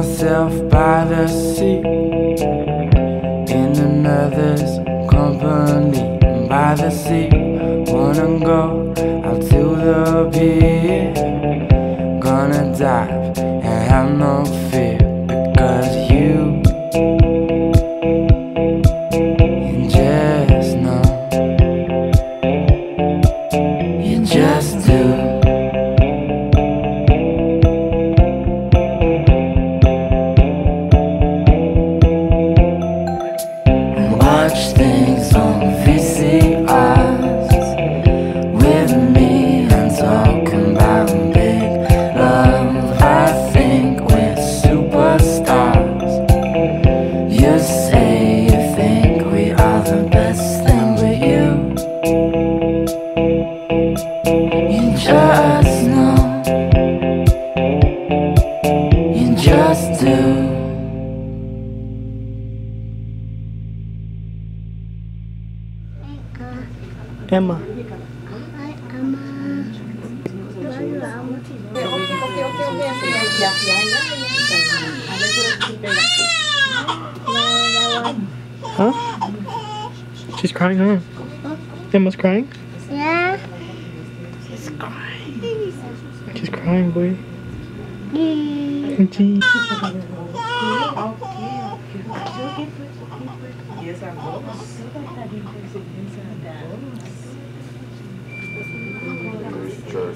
myself by the sea in another's company. By the sea, wanna go out to the pier. Gonna dive and have no Watch things Ema. Hi, Ema. Huh? She's crying, huh? Ema's crying? Yeah. She's crying, She's crying, boy. Mm. Gee.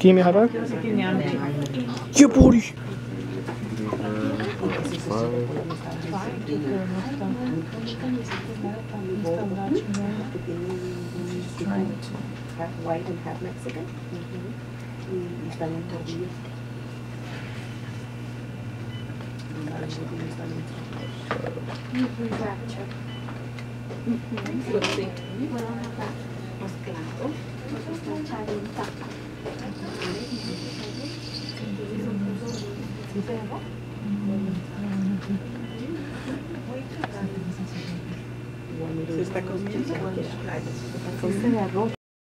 Give me a high five. Yeah, buddy. half white and half Mexican. C'est ça comme ça. C'est ça.